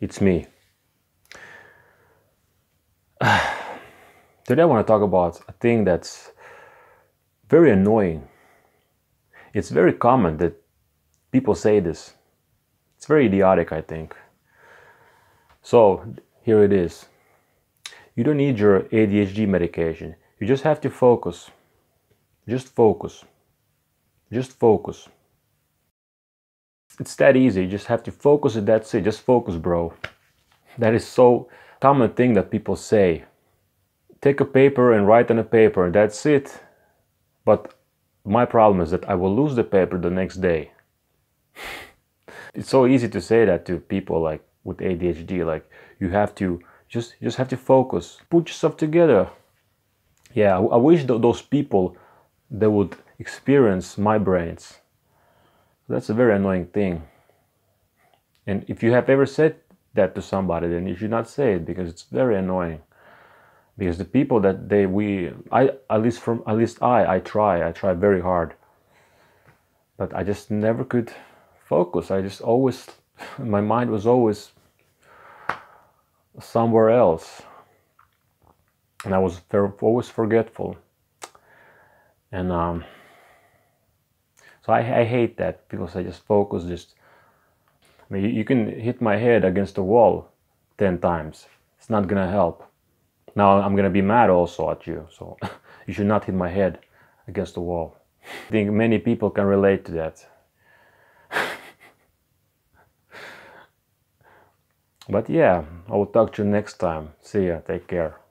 It's me. Today I want to talk about a thing that's very annoying. It's very common that people say this. It's very idiotic, I think. So, here it is. You don't need your ADHD medication. You just have to focus. Just focus. Just focus. It's that easy. You just have to focus and that's it. Just focus, bro. That is so common thing that people say. Take a paper and write on a paper. That's it. But my problem is that I will lose the paper the next day. it's so easy to say that to people like with ADHD. Like you have to just just have to focus. Put yourself together. Yeah, I, I wish th- those people that would experience my brains. That's a very annoying thing. And if you have ever said that to somebody, then you should not say it because it's very annoying. Because the people that they we I at least from at least I I try I try very hard, but I just never could focus. I just always my mind was always somewhere else, and I was always forgetful. And um, so I, I hate that because I just focus. Just I mean, you, you can hit my head against the wall ten times. It's not gonna help. Now I'm gonna be mad also at you. So you should not hit my head against the wall. I think many people can relate to that. but yeah, I will talk to you next time. See ya. Take care.